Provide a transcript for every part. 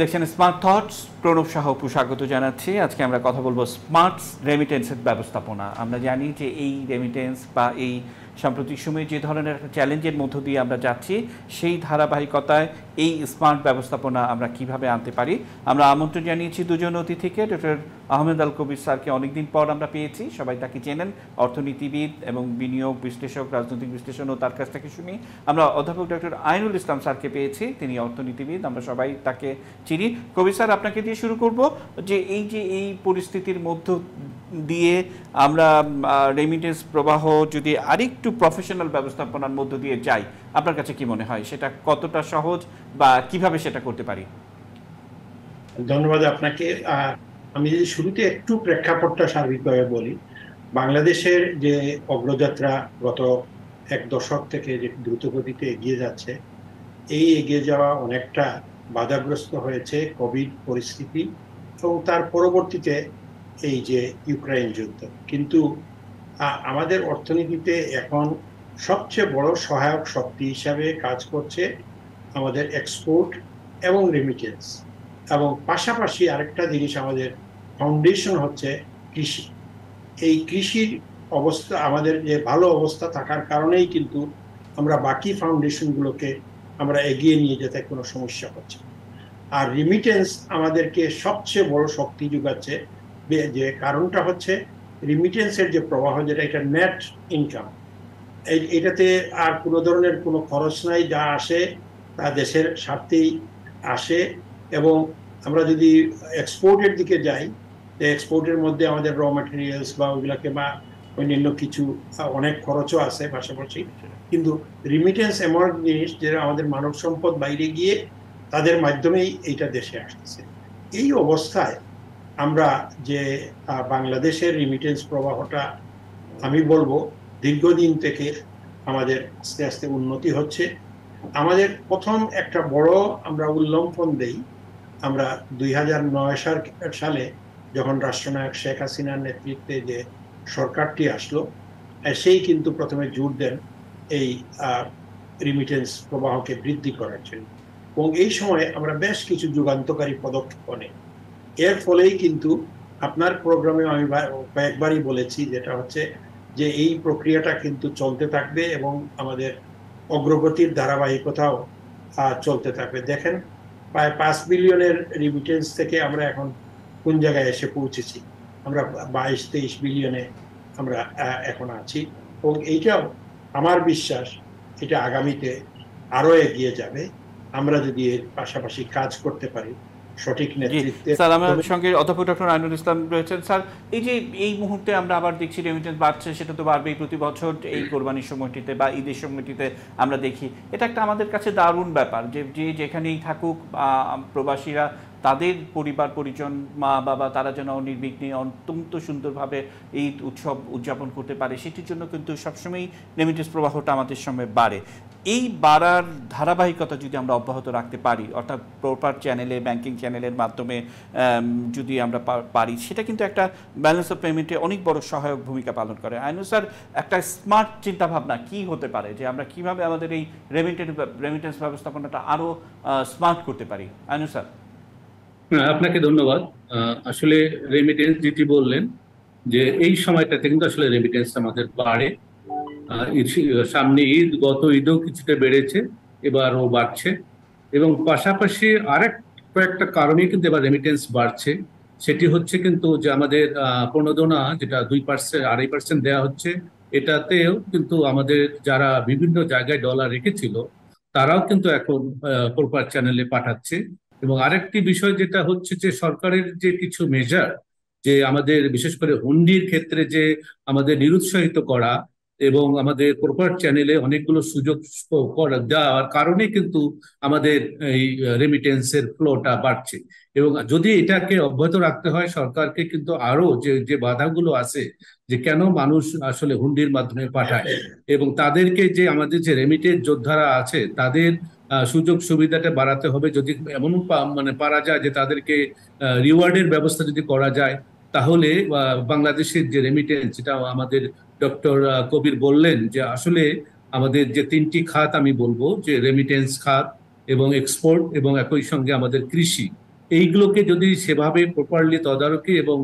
দেখছেন smart thoughts Pranab সাহ স্বাগত জানাচ্ছি। আজকে আমরা কথা বলব স্মার্ট রেমিটেন্সের ব্যবস্থাপনা। আমরা জানি যে এই রেমিটেন্স বা এই সাম্প্রতিক সময়ে যে ধরনের একটা চ্যালেঞ্জের মধ্য দিয়ে আমরা যাচ্ছি, সেই ধারাবাহিকতায় এই স্মার্ট ব্যবস্থাপনা আমরা কীভাবে আনতে পারি? আমরা আমন্ত্রণ জানিয়েছি দুজন অতিথিকে, ডক্টর আহমেদ আল কবির স্যারকে অনেকদিন পর আমরা পেয়েছি। সবাই তাকে চেনেন, অর্থনীতিবিদ এবং বিনিয়োগ বিশ্লেষক, রাজনৈতিক বিশ্লেষণও তার কাছ থেকে শুনি। আমরা অধ্যাপক ডক্টর আইনুল ইসলাম স্যারকে পেয়েছি, তিনি অর্থনীতিবিদ, আমরা সবাই তাকে চিনি। কবির স্যার, আপনাকে দিয়ে শুরু করব যে এই যে এই পরিস্থিতির মধ্য দিয়ে আমরা রেমিটেন্স প্রবাহ যদি আরেকটু প্রফেশনাল ব্যবস্থাপনার মধ্য দিয়ে যাই, আপনার কাছে কি মনে হয়? সেটা কতটা সহজ বা কীভাবে সেটা করতে পারি? ধন্যবাদ আপনাকে। আমি যদি শুরুতে একটু প্রেক্ষাপটটা সার্বিকভাবে বলি, বাংলাদেশের যে অগ্রযাত্রা গত এক দশক থেকে যে দ্রুতগতিতে এগিয়ে যাচ্ছে, এই এগিয়ে যাওয়া অনেকটা বাধাগ্রস্ত হয়েছে কোভিড পরিস্থিতি এবং তার পরবর্তীতে এই যে ইউক্রেন যুদ্ধ। কিন্তু আমাদের অর্থনীতিতে এখন সবচেয়ে বড় সহায়ক শক্তি হিসাবে কাজ করছে আমাদের এক্সপোর্ট এবং রেমিটেন্স এবং পাশাপাশি আরেকটা জিনিস আমাদের ফাউন্ডেশন হচ্ছে কৃষি। এই কৃষির অবস্থা, আমাদের যে ভালো অবস্থা থাকার কারণেই কিন্তু আমরা বাকি ফাউন্ডেশনগুলোকে আমরা এগিয়ে নিয়ে যেতে কোনো সমস্যা হচ্ছে আর রিমিটেন্স আমাদেরকে সবচেয়ে বড় শক্তি যোগাচ্ছে যে কারণটা হচ্ছে রিমিটেন্সের যে প্রবাহ, যেটা এটা নেট ইনকাম এটাতে আর কোনো ধরনের কোনো খরচ নাই, যা আসে তা দেশের স্বার্থেই আসে। এবং আমরা যদি এক্সপোর্টের দিকে যাই এক্সপোর্টের মধ্যে আমাদের র মেটেরিয়ালস বা ওইগুলাকে বা অন্যান্য কিছু, অনেক খরচও আছে পাশাপাশি। কিন্তু রিমিটেন্স এমন জিনিস, যেটা আমাদের মানব সম্পদ বাইরে গিয়ে তাদের মাধ্যমেই এইটা দেশে আসতেছে। এই অবস্থায় আমরা যে বাংলাদেশের রিমিটেন্স প্রবাহটা আমি বলব, দীর্ঘদিন থেকে আমাদের আস্তে আস্তে উন্নতি হচ্ছে। আমাদের প্রথম একটা বড় আমরা উল্লম্ফন দেই, আমরা দুই হাজার নয় সালে যখন রাষ্ট্রনায়ক শেখ হাসিনার নেতৃত্বে যে সরকারটি আসলো সেই কিন্তু প্রথমে জোর দেন এই রিমিটেন্স প্রবাহকে বৃদ্ধি করার জন্য। এবং এই সময়ে আমরা বেশ কিছু যুগান্তকারী পদক্ষেপ নেই। এর ফলেই কিন্তু আপনার প্রোগ্রামে আমি কয়েকবারই বলেছি যেটা হচ্ছে যে এই প্রক্রিয়াটা কিন্তু চলতে থাকবে এবং আমাদের অগ্রগতির ধারাবাহিকতাও চলতে থাকবে। দেখেন, প্রায় পাঁচ বিলিয়নের রিমিটেন্স থেকে আমরা এখন কোন জায়গায় এসে পৌঁছেছি? আমরা বাইশ, তেইশ বিলিয়নে আমরা এখন আছি। এবং এইটাও আমার বিশ্বাস এটা আগামীতে আরও এগিয়ে যাবে। আমরা যদি এর পাশাপাশি কাজ করতে পারি সঠিক নেতৃত্বে স্যার আমার সঙ্গে অধ্যাপক ডক্টর আইনুল ইসলাম রয়েছেন। স্যার এই যে এই মুহূর্তে আমরা আবার দেখছি রেমিটেন্স বাড়ছে সেটা তো বাড়বেই প্রতি বছর। এই কোরবানির সময়টিতে বা ঈদের সময়টিতে আমরা দেখি। এটা একটা আমাদের কাছে দারুণ ব্যাপার যে যে যেখানেই থাকুক প্রবাসীরা তাদের পরিবার পরিজন মা বাবা তারা যেন নির্বিঘ্নে অত্যন্ত সুন্দরভাবে এই উৎসব উদযাপন করতে পারে সেটির জন্য কিন্তু সবসময়ই রেমিটেন্স প্রবাহটা আমাদের সময় বাড়ে। এই বাড়ার ধারাবাহিকতা যদি আমরা অব্যাহত রাখতে পারি, অর্থাৎ প্রপার চ্যানেলে ব্যাংকিং চ্যানেলের মাধ্যমে যদি আমরা পারি, সেটা কিন্তু একটা ব্যালেন্স অফ পেমেন্টে অনেক বড় সহায়ক ভূমিকা পালন করে। আইনু স্যার, একটা স্মার্ট চিন্তাভাবনা কি হতে পারে যে আমরা কীভাবে আমাদের এই রেমিটেন্স রেমিটেন্স ব্যবস্থাপনাটা আরও স্মার্ট করতে পারি? আইনু স্যার। আপনাকে ধন্যবাদ। আসলে রেমিটেন্স যেটি বললেন, যে এই সময়টাতে কিন্তু আসলে রেমিটেন্স আমাদের বাড়ে। সামনে ঈদ, গত ঈদও কিছুটা বেড়েছে এবারও বাড়ছে। এবং পাশাপাশি আরেক কয়েকটা কারণে কিন্তু এবার রেমিটেন্স বাড়ছে। সেটি হচ্ছে কিন্তু যে আমাদের প্রণোদনা যেটা দুই পার্সেন্ট আড়াই পার্সেন্ট দেওয়া হচ্ছে, এটাতেও কিন্তু আমাদের যারা বিভিন্ন জায়গায় ডলার রেখেছিল, তারাও কিন্তু এখন প্রপার চ্যানেলে পাঠাচ্ছে। এবং আরেকটি বিষয় যেটা হচ্ছে যে সরকারের যে কিছু মেজার যে আমাদের বিশেষ করে হুন্ডির ক্ষেত্রে যে আমাদের নিরুৎসাহিত করা এবং আমাদের প্রপার চ্যানেলে অনেকগুলো সুযোগ দেওয়ার কারণে কিন্তু আমাদের এই রেমিটেন্সের ফ্লোটা বাড়ছে। এবং যদি এটাকে অব্যাহত রাখতে হয়, সরকারকে কিন্তু আরও যে যে বাধাগুলো আছে, যে কেন মানুষ আসলে হুন্ডির মাধ্যমে পাঠায়, এবং তাদেরকে যে আমাদের যে রেমিটেন্স যোদ্ধারা আছে, তাদের সুযোগ সুবিধাটা বাড়াতে হবে। যদি এমন মানে পারা যায় যে তাদেরকে রিওয়ার্ডের ব্যবস্থা যদি করা যায় তাহলে বাংলাদেশের যে রেমিটেন্স যেটা আমাদের ডক্টর কবির বললেন যে আসলে আমাদের যে তিনটি খাত আমি বলব, যে রেমিটেন্স খাত এবং এক্সপোর্ট এবং একই সঙ্গে আমাদের কৃষি, এইগুলোকে যদি সেভাবে প্রপারলি তদারকি এবং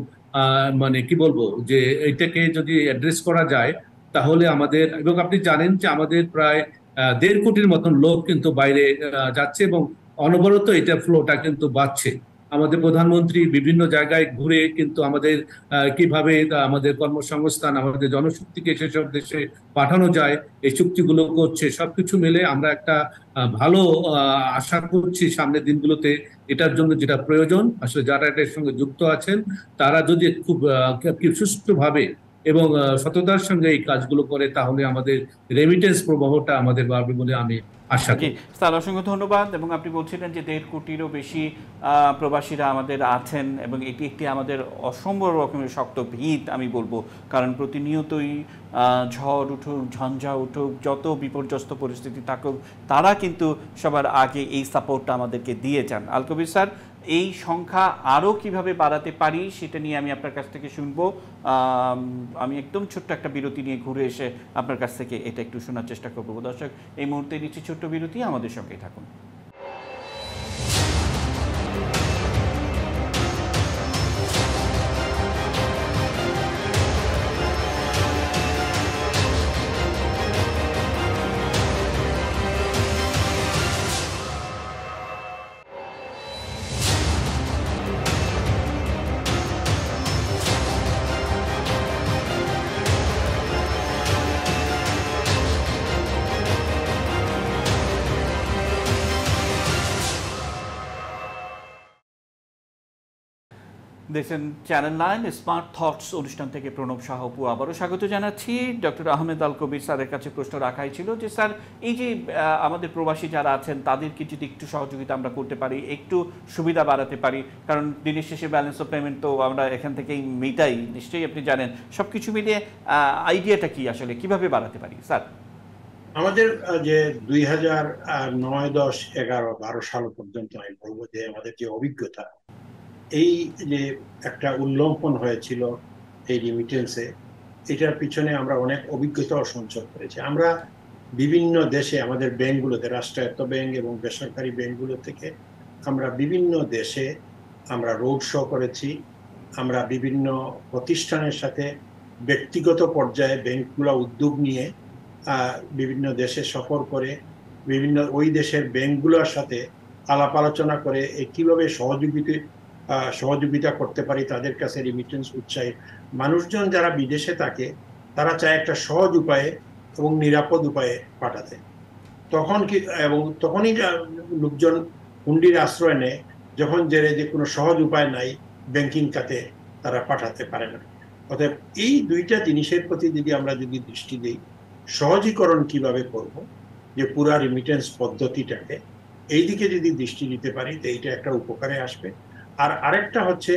মানে কি বলব, যে এটাকে যদি অ্যাড্রেস করা যায়, তাহলে আমাদের, এবং আপনি জানেন যে আমাদের প্রায় দেড় কোটির মতন লোক কিন্তু বাইরে যাচ্ছে এবং অনবরত এটা ফ্লোটা কিন্তু বাড়ছে। আমাদের প্রধানমন্ত্রী বিভিন্ন জায়গায় ঘুরে কিন্তু আমাদের কীভাবে আমাদের কর্মসংস্থান, আমাদের জনশক্তিকে সেসব দেশে পাঠানো যায়, এই চুক্তিগুলো করছে, সবকিছু মিলে আমরা একটা ভালো আশা করছি সামনের দিনগুলোতে এটার জন্য যেটা প্রয়োজন। আসলে যারা এটার সঙ্গে যুক্ত আছেন, তারা যদি খুব সুষ্ঠুভাবে এবং সততার সঙ্গে এই কাজগুলো করে, তাহলে আমাদের রেমিটেন্স প্রবাহটা আমাদের বাড়বে বলে আমি আশা জি স্যার অসংখ্য ধন্যবাদ। এবং আপনি বলছিলেন যে দেড় কোটিরও বেশি প্রবাসীরা আমাদের আছেন এবং এটি একটি আমাদের অসম্ভব রকমের শক্ত ভিত আমি বলব। কারণ প্রতিনিয়তই আহ, ঝড় উঠুক ঝঞ্ঝা উঠুক যত বিপর্যস্ত পরিস্থিতি থাকুক তারা কিন্তু সবার আগে এই সাপোর্টটা আমাদেরকে দিয়ে যান। আলকবির স্যার এই সংখ্যা আরও কীভাবে বাড়াতে পারি সেটা নিয়ে আমি আপনার কাছ থেকে শুনব। আম, একদম ছোট্ট একটা বিরতি নিয়ে ঘুরে এসে আপনার কাছ থেকে এটা একটু শোনার চেষ্টা করব। দর্শক এই মুহূর্তে নিচ্ছি ছোট্ট বিরতি আমাদের সঙ্গেই থাকুন। দেখছেন চ্যানেল নাইন স্মার্ট থটস অনুষ্ঠান থেকে প্রণব সাহপু আবারও স্বাগত জানাচ্ছি। ডক্টর আহমেদ আল কবির স্যারের কাছে প্রশ্ন রাখাই ছিল যে, স্যার, এই যে আমাদের প্রবাসী যারা আছেন তাদেরকে যদি একটু সহযোগিতা আমরা করতে পারি, একটু সুবিধা বাড়াতে পারি? কারণ দিনের শেষে ব্যালেন্স অফ পেমেন্ট তো আমরা এখান থেকেই মেটাই, নিশ্চয়ই আপনি জানেন। সব কিছু মিলিয়ে আইডিয়াটা কি আসলে? কীভাবে বাড়াতে পারি, স্যার? আমাদের যে দুই হাজার নয়, দশ, এগারো, বারো সাল পর্যন্ত আমি বলব যে, আমাদের যে অভিজ্ঞতা এই যে একটা উল্লম্পন হয়েছিল এই রিমিটেন্সে এটার পিছনে আমরা অনেক অভিজ্ঞতাও সঞ্চয় করেছি। আমরা বিভিন্ন দেশে, আমাদের ব্যাংকগুলোতে, রাষ্ট্রায়ত্ত ব্যাংক এবং বেসরকারি ব্যাংকগুলো থেকে আমরা বিভিন্ন দেশে আমরা রোড শো করেছি। আমরা বিভিন্ন প্রতিষ্ঠানের সাথে ব্যক্তিগত পর্যায়ে ব্যাংকগুলো উদ্যোগ নিয়ে বিভিন্ন দেশে সফর করে, বিভিন্ন ওই দেশের ব্যাংকগুলোর সাথে আলাপ আলোচনা করে কীভাবে সহযোগিতা সহযোগিতা করতে পারি তাদের কাছে রিমিটেন্স উৎসাহী। মানুষজন যারা বিদেশে থাকে, তারা চায় একটা সহজ উপায়ে এবং নিরাপদ উপায়ে পাঠাতে। তখন কি, এবং তখনই লোকজন হুন্ডির আশ্রয় নেয়, যখন জেরে যে কোনো সহজ উপায় নাই ব্যাংকিং খাতে তারা পাঠাতে পারে না। অতএব এই দুইটা জিনিসের প্রতি যদি আমরা যদি দৃষ্টি দিই, সহজীকরণ কীভাবে করব, যে পুরা রিমিটেন্স পদ্ধতিটাকে এই দিকে যদি দৃষ্টি দিতে পারি, তো এইটা একটা উপকারে আসবে। আর আরেকটা হচ্ছে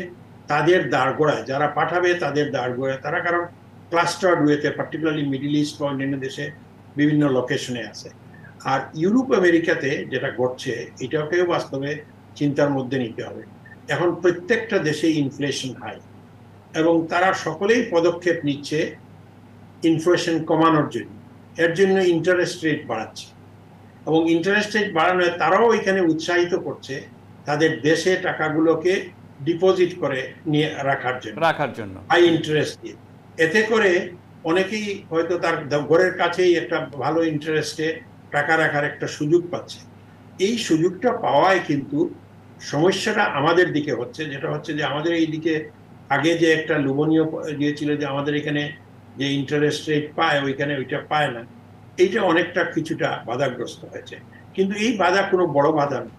তাদের দাঁড়গোড়ায়, যারা পাঠাবে তাদের দাঁড়গোড়ায়। তারা কারণ ক্লাস্টার ওয়েতে পার্টিকুলারলি মিডিল ইস্ট বা অন্যান্য দেশে বিভিন্ন লোকেশনে আছে। আর ইউরোপ আমেরিকাতে যেটা ঘটছে, এটাকেও বাস্তবে চিন্তার মধ্যে নিতে হবে। এখন প্রত্যেকটা দেশে ইনফ্লেশন হাই এবং তারা সকলেই পদক্ষেপ নিচ্ছে ইনফ্লেশন কমানোর জন্য। এর জন্য ইন্টারেস্ট রেট বাড়াচ্ছে। এবং ইন্টারেস্ট রেট বাড়ানোয় তারাও এখানে উৎসাহিত করছে তাদের দেশে টাকাগুলোকে ডিপোজিট করে নিয়ে রাখার জন্য। রাখার জন্য। হাই ইন্টারেস্ট দিয়ে। এতে করে অনেকেই হয়তো তার ঘরের কাছেই একটা ভালো ইন্টারেস্টে টাকা রাখার একটা সুযোগ পাচ্ছে। এই সুযোগটা পাওয়ায় কিন্তু সমস্যাটা আমাদের দিকে হচ্ছে। যেটা হচ্ছে যে আমাদের এই দিকে আগে যে একটা লোভনীয় ইয়ে যে আমাদের এখানে যে ইন্টারেস্ট রেট পায় ওইখানে ওইটা পায় না। এইটা অনেকটা কিছুটা বাধাগ্রস্ত হয়েছে। কিন্তু এই বাধা কোনো বড় বাধা না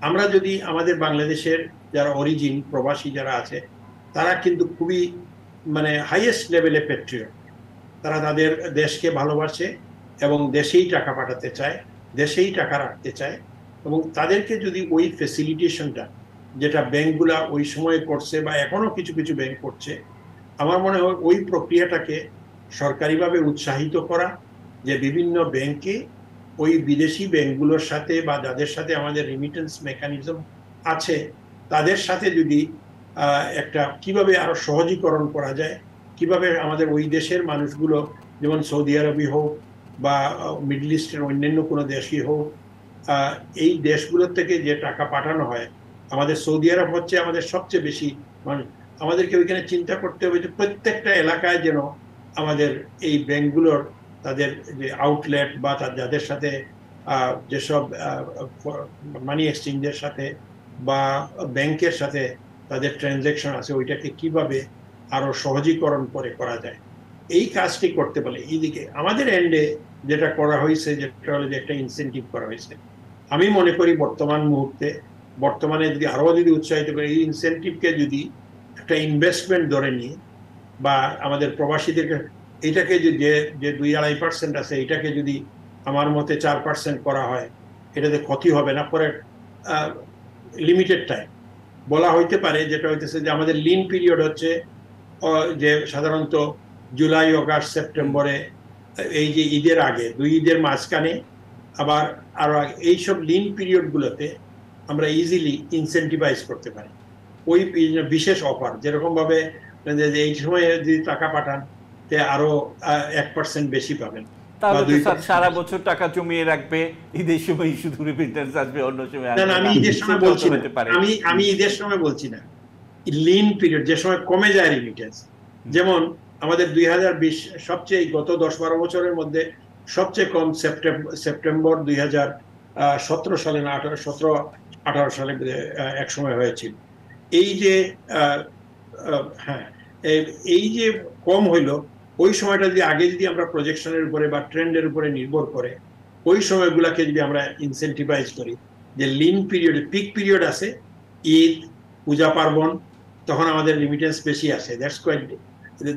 আমরা যদি আমাদের বাংলাদেশের যারা অরিজিন প্রবাসী যারা আছে, তারা কিন্তু খুবই মানে হাইয়েস্ট লেভেলে পেট্রিয়ট তারা তাদের দেশকে ভালোবাসে এবং দেশেই টাকা পাঠাতে চায়, দেশেই টাকা রাখতে চায় এবং তাদেরকে যদি ওই ফেসিলিটেশনটা যেটা ব্যাংকগুলা ওই সময়ে করছে বা এখনও কিছু কিছু ব্যাংক করছে, আমার মনে হয় ওই প্রক্রিয়াটাকে সরকারিভাবে উৎসাহিত করা যে বিভিন্ন ব্যাংকে ওই বিদেশি ব্যাংকগুলোর সাথে বা যাদের সাথে আমাদের রিমিটেন্স মেকানিজম আছে, তাদের সাথে যদি একটা কীভাবে আরও সহজীকরণ করা যায়, কীভাবে আমাদের ওই দেশের মানুষগুলো, যেমন সৌদি আরবই হোক বা মিডল ইস্টের অন্যান্য কোনো দেশই হোক এই দেশগুলোর থেকে যে টাকা পাঠানো হয়, আমাদের সৌদি আরব হচ্ছে আমাদের সবচেয়ে বেশি মানে আমাদেরকে ওইখানে চিন্তা করতে হবে যে প্রত্যেকটা এলাকায় যেন আমাদের এই ব্যাংকগুলোর তাদের যে আউটলেট বা যাদের সাথে যেসব মানি এক্সচেঞ্জের সাথে বা ব্যাংকের সাথে তাদের ট্রানজ্যাকশন আছে, ওইটাকে কীভাবে আরও সহজীকরণ করে করা যায়? এই কাজটি করতে পারলে, এইদিকে আমাদের এন্ডে যেটা করা হয়েছে, যেটা হলো যে একটা ইনসেন্টিভ করা হয়েছে। আমি মনে করি বর্তমান মুহূর্তে, বর্তমানে যদি আরও যদি উৎসাহিত করে, এই ইনসেন্টিভকে যদি একটা ইনভেস্টমেন্ট ধরে নিয়ে বা আমাদের প্রবাসীদেরকে এটাকে যে- যে দুই আড়াই পার্সেন্ট আছে, এটাকে যদি আমার মতে চার পার্সেন্ট করা হয়, এটাতে ক্ষতি হবে না পরে লিমিটেড টাইম বলা হইতে পারে, যেটা হইতেছে যে আমাদের লিন পিরিয়ড হচ্ছে যে সাধারণত জুলাই, অগাস্ট, সেপ্টেম্বরে, এই যে ঈদের আগে, দুই ঈদের মাঝখানে, আবার আরও আগে, এইসব লিন পিরিয়ডগুলোতে আমরা ইজিলি ইনসেন্টিভাইজ করতে পারি। ওই বিশেষ অফার যেরকমভাবে এই সময়ে যদি টাকা পাঠান তে আরও এক পার্সেন্ট বেশি পাবেন। তাহলে স্যার সারা বছর টাকা জমিয়ে রাখবে ঈদের সময় শুধু রেমিটেন্স আসবে অন্য সময় না আমি ঈদের সময় বলছি না। আমি আমি ঈদের সময় বলছি না। লিন পিরিয়ড যে সময় কমে যায় রিমিটেন্স যেমন আমাদের দুই হাজার বিশ সবচেয়ে গত দশ বারো বছরের মধ্যে সবচেয়ে কম সেপ্টেম্বর সেপ্টেম্বর দুই হাজার সতেরো সালে না আঠারো সতেরো আঠারো সালে এক সময় হয়েছিল। এই যে হ্যাঁ এই যে কম হইল ওই সময়টা যদি আগে যদি আমরা প্রজেকশনের উপরে বা ট্রেন্ডের উপরে নির্ভর করে, ওই সময়গুলোকে যদি আমরা ইনসেন্টিভাইজ করি, যে লিন পিরিয়ড পিক পিরিয়ড আছে, ঈদ, পূজা পার্বণ, তখন আমাদের রিমিটেন্স বেশি আসে। That's quite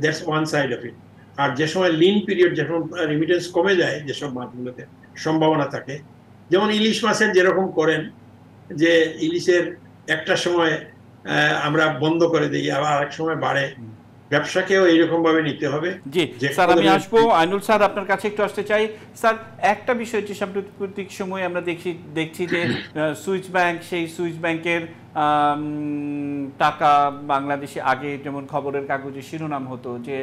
that's one side of it আর যে সময় লিন পিরিয়ড যখন রিমিটেন্স কমে যায় যেসব মাছগুলোতে সম্ভাবনা থাকে, যেমন ইলিশ মাছের যেরকম করেন, যে ইলিশের একটা সময় আমরা বন্ধ করে দিই, আবার আরেক সময় বাড়ে। ব্যবসাকেও এইরকম ভাবে নিতে হবে। জি স্যার আমি আসব। আইনুল স্যার আপনার কাছে একটু আসতে চাই। স্যার একটা বিষয় যে সাম্প্রতিক সময়ে আমরা দেখছি দেখছি যে সুইচ ব্যাংক সেই সুইস ব্যাংকের টাকা বাংলাদেশে আগে যেমন খবরের কাগজে শিরোনাম হতো যে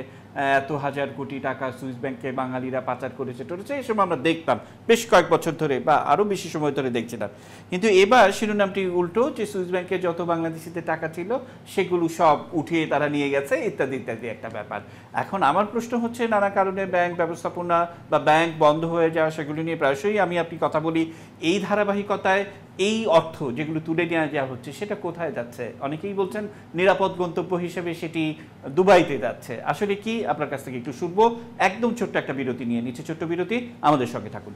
এত হাজার কোটি টাকা সুইস ব্যাংকে বাঙালিরা পাচার করেছে টরেছে এসব আমরা দেখতাম, বেশ কয়েক বছর ধরে বা আরও বেশি সময় ধরে দেখছিলাম কিন্তু এবার শিরোনামটি উল্টো যে সুইস ব্যাংকে যত বাংলাদেশিদের টাকা ছিল, সেগুলো সব উঠিয়ে তারা নিয়ে গেছে, ইত্যাদি ইত্যাদি একটা ব্যাপার। এখন আমার প্রশ্ন হচ্ছে, নানা কারণে ব্যাংক ব্যবস্থাপনা বা ব্যাংক বন্ধ হয়ে যাওয়া, সেগুলো নিয়ে প্রায়শই আমি আপনি কথা বলি, এই ধারাবাহিকতায় এই অর্থ যেগুলো তুলে নেওয়া যাওয়া হচ্ছে, সেটা কোথায় যাচ্ছে? অনেকেই বলছেন নিরাপদ গন্তব্য হিসেবে সেটি দুবাইতে যাচ্ছে। আসলে কি? আপনার কাছ থেকে একটু শুনব। একদম ছোট্ট একটা বিরতি নিয়ে নিচ্ছে। ছোট্ট বিরতি, আমাদের সঙ্গে থাকুন।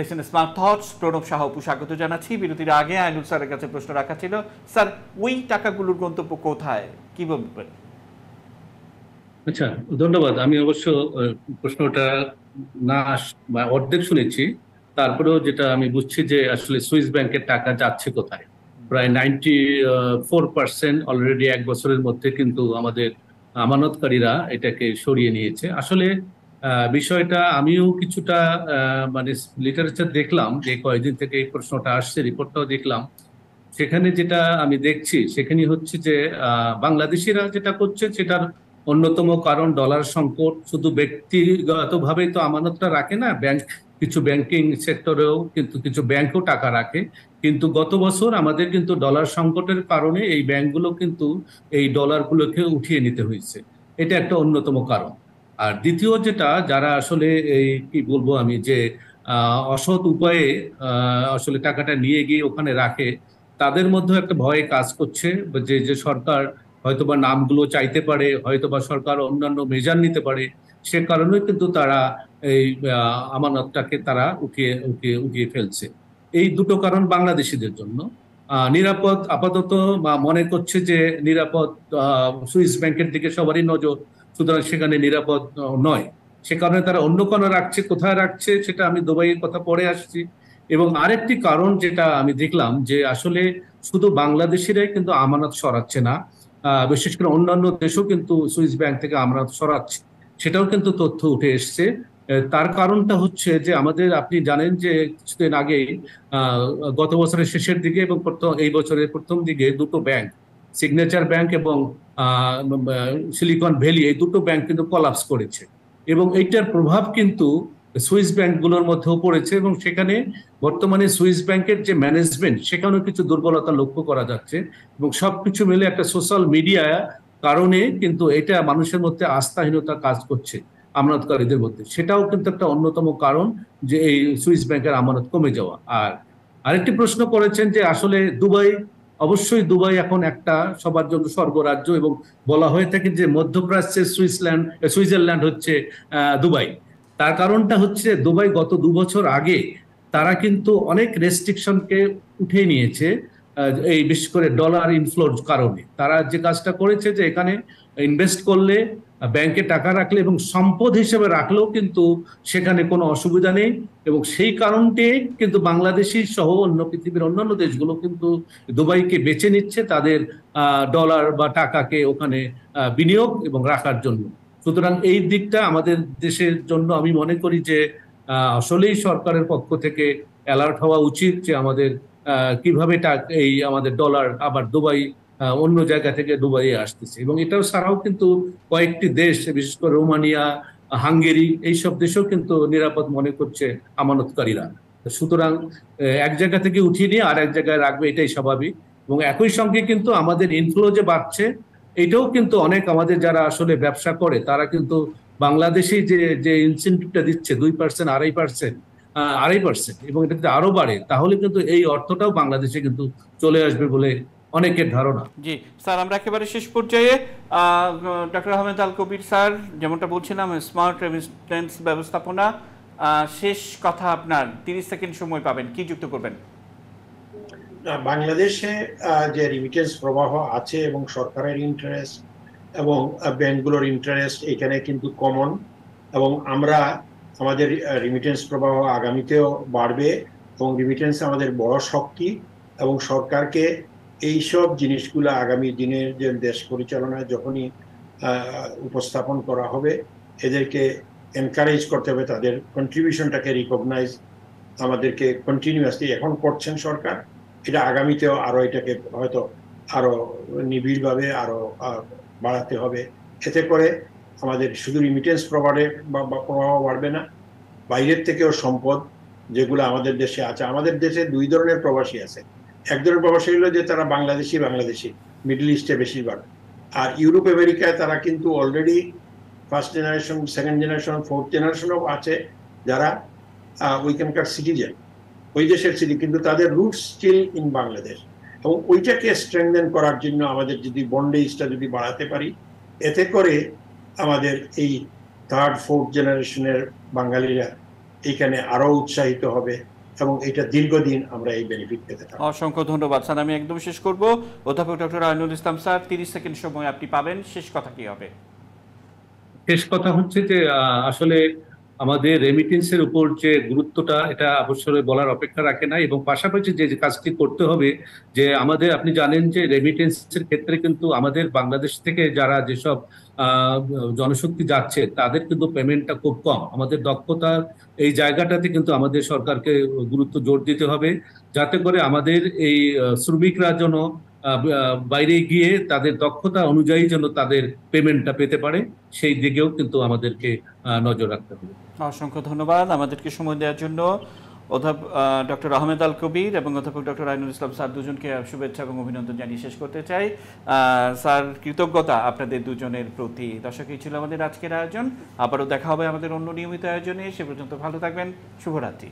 দেখছেন স্মার্ট থটস প্রণব সাহা স্বাগত জানাচ্ছি। বিরতির আগে আইনুল স্যারের কাছে প্রশ্ন রাখা ছিল, স্যার, ওই টাকাগুলোর গন্তব্য কোথায়? কি বলবেন? আচ্ছা ধন্যবাদ। আমি অবশ্য প্রশ্নটা না অর্ধেক শুনেছি। তারপরেও যেটা আমি বুঝছি যে আসলে সুইস ব্যাংকের টাকা যাচ্ছে কোথায়। প্রায় নাইনটি ফোর পার্সেন্ট অলরেডি এক বছরের মধ্যে কিন্তু আমাদের আমানতকারীরা এটাকে সরিয়ে নিয়েছে। আসলে বিষয়টা আমিও কিছুটা মানে লিটারেচার দেখলাম, যে কয়েকদিন থেকে এই প্রশ্নটা আসছে রিপোর্টটাও দেখলাম। সেখানে যেটা আমি দেখছি সেখানে হচ্ছে যে বাংলাদেশিরা যেটা করছে, সেটার অন্যতম কারণ ডলার সংকট। শুধু ব্যক্তিগতভাবেই তো আমানতটা রাখে না ব্যাংক কিছু ব্যাংকিং সেক্টরেও কিন্তু কিছু ব্যাংকও টাকা রাখে। কিন্তু গত বছর আমাদের কিন্তু ডলার সংকটের কারণে এই ব্যাংকগুলো কিন্তু এই ডলারগুলোকে উঠিয়ে নিতে হয়েছে। এটা একটা অন্যতম কারণ। আর দ্বিতীয় যেটা, যারা আসলে এই কি বলব আমি যে অসৎ উপায়ে আসলে টাকাটা নিয়ে গিয়ে ওখানে রাখে, তাদের মধ্যে একটা ভয় কাজ করছে। যে যে সরকার হয়তোবা নামগুলো চাইতে পারে, হয়তোবা সরকার অন্যান্য মেজার নিতে পারে, সে কারণে কিন্তু তারা এই আমানতটাকে তারা উঠিয়ে উঠিয়ে উঠিয়ে ফেলছে। এই দুটো কারণ বাংলাদেশিদের জন্য। নিরাপদ, আপাতত মনে করছে যে, নিরাপদ সুইস ব্যাংকের দিকে সবারই নজর। সুতরাং সেখানে নিরাপদ নয়। সে কারণে তারা অন্য কোনো রাখছে, কোথায় রাখছে, সেটা আমি দুবাইয়ের কথা পরে আসছি। এবং আরেকটি কারণ যেটা আমি দেখলাম যে আসলে শুধু বাংলাদেশিরাই কিন্তু আমানত সরাচ্ছে না বিশেষ করে অন্যান্য দেশও কিন্তু সুইস ব্যাংক থেকে আমানত সরাচ্ছে। সেটাও কিন্তু তথ্য উঠে এসছে। তার কারণটা হচ্ছে যে আমাদের, আপনি জানেন যে কিছুদিন আগে গত বছরের শেষের দিকে এবং এই বছরের প্রথম দিকে দুটো ব্যাংক সিগনেচার ব্যাংক এবং সিলিকন ভ্যালি এই দুটো ব্যাংক কিন্তু কলাপস করেছে। এবং এইটার প্রভাব কিন্তু সুইস ব্যাংকগুলোর মধ্যেও পড়েছে এবং সেখানে বর্তমানে সুইস ব্যাংকের যে ম্যানেজমেন্ট সেখানেও কিছু দুর্বলতা লক্ষ্য করা যাচ্ছে এবং সব কিছু মিলে একটা সোশ্যাল মিডিয়া কারণে কিন্তু এটা মানুষের মধ্যে আস্থাহীনতা কাজ করছে আমানতকারীদের মধ্যে। সেটাও কিন্তু একটা অন্যতম কারণ যে এই সুইস ব্যাংকের আমানত কমে যাওয়া। আর আরেকটি প্রশ্ন করেছেন যে আসলে দুবাই অবশ্যই দুবাই এখন একটা সবার জন্য স্বর্গরাজ্য এবং বলা হয়ে থাকে যে মধ্যপ্রাচ্যের সুইসল্যান্ড সুইজারল্যান্ড হচ্ছে দুবাই। তার কারণটা হচ্ছে দুবাই গত দু বছর আগে তারা কিন্তু অনেক রেস্ট্রিকশনকে উঠে নিয়েছে এই বিশেষ করে ডলার ইনফ্লোর কারণে। তারা যে কাজটা করেছে যে এখানে ইনভেস্ট করলে ব্যাংকে টাকা রাখলে এবং সম্পদ হিসেবে রাখলেও কিন্তু সেখানে কোনো অসুবিধা নেই এবং সেই কারণটি কিন্তু বাংলাদেশি সহ অন্য পৃথিবীর অন্যান্য দেশগুলো কিন্তু দুবাইকে বেছে নিচ্ছে তাদের ডলার বা টাকাকে ওখানে বিনিয়োগ এবং রাখার জন্য। সুতরাং এই দিকটা আমাদের দেশের জন্য আমি মনে করি যে আসলেই সরকারের পক্ষ থেকে অ্যালার্ট হওয়া উচিত যে আমাদের কীভাবে এই আমাদের ডলার আবার দুবাই অন্য জায়গা থেকে দুবাইয়ে আসতেছে। এবং এটাও ছাড়াও কিন্তু কয়েকটি দেশ, বিশেষ করে রোমানিয়া, হাঙ্গেরি, এইসব দেশেও কিন্তু নিরাপদ মনে করছে আমানতকারীরা। সুতরাং এক জায়গা থেকে উঠিয়ে নিয়ে আর এক জায়গায় রাখবে, এটাই স্বাভাবিক। এবং একই সঙ্গে কিন্তু আমাদের ইনফ্লো যে বাড়ছে, এটাও কিন্তু অনেক আমাদের যারা আসলে ব্যবসা করে, তারা কিন্তু বাংলাদেশে যে যে ইনসেন্টিভটা দিচ্ছে, দুই পার্সেন্ট আড়াই পার্সেন্ট আড়াই পার্সেন্ট এবং এটা যদি আরও বাড়ে, তাহলে কিন্তু এই অর্থটাও বাংলাদেশে কিন্তু চলে আসবে বলে অনেকের ধারণা। জি স্যার আমরা একেবারে শেষ পর্যায়ে ডক্টর আহমেদ আল কবির স্যার যেমনটা বলছিলাম স্মার্ট রেমিটেন্স ব্যবস্থাপনা আহ, শেষ কথা আপনার তিরিশ সেকেন্ড সময় পাবেন কি যুক্ত করবেন? বাংলাদেশে যে রিমিটেন্স প্রবাহ আছে এবং সরকারের ইন্টারেস্ট এবং ব্যাংকগুলোর ইন্টারেস্ট এখানে কিন্তু কমন এবং আমরা আমাদের রিমিটেন্স প্রবাহ আগামীতেও বাড়বে এবং রিমিটেন্স আমাদের বড় শক্তি এবং সরকারকে এইসব জিনিসগুলো আগামী দিনের যে দেশ পরিচালনায় যখনই উপস্থাপন করা হবে, এদেরকে এনকারেজ করতে হবে, তাদের কন্ট্রিবিউশনটাকে রিকগনাইজ আমাদেরকে কন্টিনিউয়াসলি এখন করছেন সরকার। এটা আগামীতেও আরও এটাকে হয়তো আরও নিবিড়ভাবে আরও বাড়াতে হবে। এতে করে আমাদের শুধু রিমিটেন্স প্রবাহে বা বা প্রবাহ বাড়বে না। বাইরের থেকেও সম্পদ যেগুলো আমাদের দেশে আছে, আমাদের দেশে দুই ধরনের প্রবাসী আছে। এক ধরনের প্রবাসী হলো যে তারা বাংলাদেশি বাংলাদেশি মিডল ইস্টে বেশিরভাগ। আর ইউরোপ আমেরিকায় তারা কিন্তু already first generation second generation fourth জেনারেশনও আছে যারা ওইখানকার সিটিজেন ওই দেশের সিটি কিন্তু তাদের রুট স্টিল ইন বাংলাদেশ এবং ওইটাকে স্ট্রেংদেন করার জন্য আমাদের যদি বন্ডেজটা যদি বাড়াতে পারি, এতে করে আমাদের এই থার্ড ফোর্থ জেনারেশনের বাঙালিরা এখানে আরও উৎসাহিত হবে। এবং এটা দীর্ঘদিন আমরা এই বেনিফিট পেতে থাকি অসংখ্য ধন্যবাদ। স্যার আমি একদম শেষ করব। অধ্যাপক ডক্টর আইনুল ইসলাম স্যার তিরিশ সেকেন্ড সময় আপনি পাবেন। শেষ কথা কি হবে? শেষ কথা হচ্ছে যে আহ, আসলে আমাদের রেমিটেন্সের উপর যে গুরুত্বটা, এটা অবশ্যই বলার অপেক্ষা রাখে না এবং পাশাপাশি যে কাজটি করতে হবে, যে আমাদের, আপনি জানেন যে রেমিটেন্সের ক্ষেত্রে কিন্তু আমাদের বাংলাদেশ থেকে যারা যেসব জনশক্তি যাচ্ছে, তাদের কিন্তু পেমেন্টটা খুব কম। আমাদের দক্ষতা এই জায়গাটাতে কিন্তু আমাদের সরকারকে গুরুত্ব জোর দিতে হবে, যাতে করে আমাদের এই শ্রমিকরা যেন বাইরে গিয়ে তাদের দক্ষতা অনুযায়ী যেন তাদের পেমেন্টটা পেতে পারে, সেই দিকেও কিন্তু আমাদেরকে নজর রাখতে হবে। অসংখ্য ধন্যবাদ আমাদেরকে সময় দেওয়ার জন্য। অধ্যাপক ডক্টর আহমেদ আল কবির এবং অধ্যাপক ডক্টর আইনুল ইসলাম স্যার দুজনকে শুভেচ্ছা এবং অভিনন্দন জানিয়ে শেষ করতে চাই। স্যার, কৃতজ্ঞতা আপনাদের দুজনের প্রতি। দর্শকই ছিল আমাদের আজকের আয়োজন। আবারও দেখা হবে আমাদের অন্য নিয়মিত আয়োজনে। সে পর্যন্ত ভালো থাকবেন। শুভরাত্রি।